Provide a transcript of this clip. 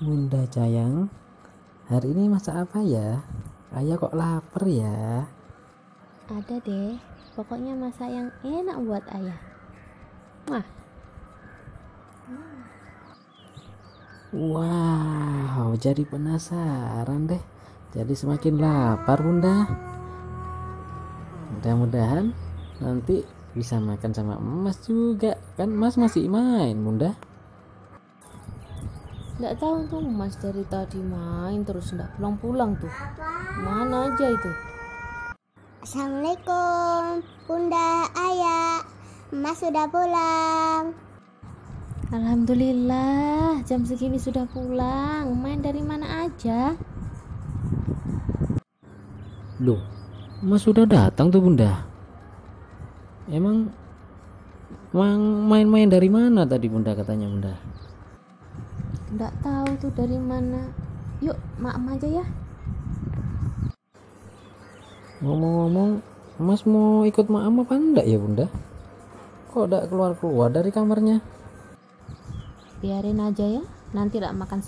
Bunda sayang, hari ini masak apa ya? Ayah kok lapar ya? Ada deh, pokoknya masak yang enak buat ayah. Wah, Wow, jadi penasaran deh. Jadi semakin lapar bunda. Mudah-mudahan nanti bisa makan sama emas juga. Kan emas masih main bunda. Nggak tahu tuh mas dari tadi main terus nggak pulang-pulang tuh. Mana aja itu? Assalamualaikum, Bunda, Ayah. Mas sudah pulang. Alhamdulillah, jam segini sudah pulang. Main dari mana aja? Loh, emas sudah datang tuh bunda. Emang mang- main-main dari mana tadi bunda katanya bunda? Nggak tahu tuh dari mana. Yuk, maam aja ya. Ngomong-ngomong, Mas mau ikut maam apa enggak ya bunda? Kok enggak keluar-keluar dari kamarnya? Biarin aja ya. Nanti tak makan